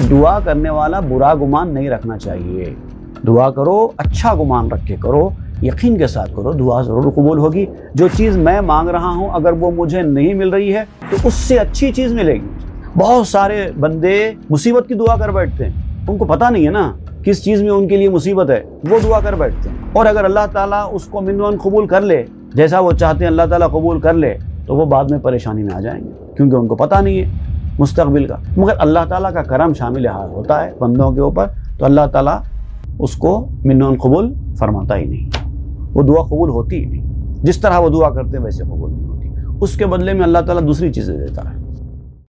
दुआ करने वाला बुरा गुमान नहीं रखना चाहिए। दुआ करो अच्छा गुमान रख के करो, यकीन के साथ करो, दुआ ज़रूर कबूल होगी। जो चीज़ मैं मांग रहा हूँ, अगर वो मुझे नहीं मिल रही है तो उससे अच्छी चीज़ मिलेगी। बहुत सारे बंदे मुसीबत की दुआ कर बैठते हैं। उनको पता नहीं है ना किस चीज़ में उनके लिए मुसीबत है। वो दुआ कर बैठते हैं। और अगर अल्लाह ताला उसको मिनवन कबूल कर ले, जैसा वो चाहते हैं अल्लाह ताला कबूल कर ले तो वो बाद में परेशानी में आ जाएँगे, क्योंकि उनको पता नहीं है। मुस्तकबिल का। मगर अल्लाह ताला का करम शामिल हाल होता है बंदों के ऊपर तो अल्लाह ताला उसको मिनन कबूल फरमाता ही नहीं। वो दुआ कबूल होती ही नहीं। जिस तरह वो दुआ करते हैं, वैसे कबूल नहीं होती। उसके बदले में अल्लाह ताला दूसरी चीज़ें देता है।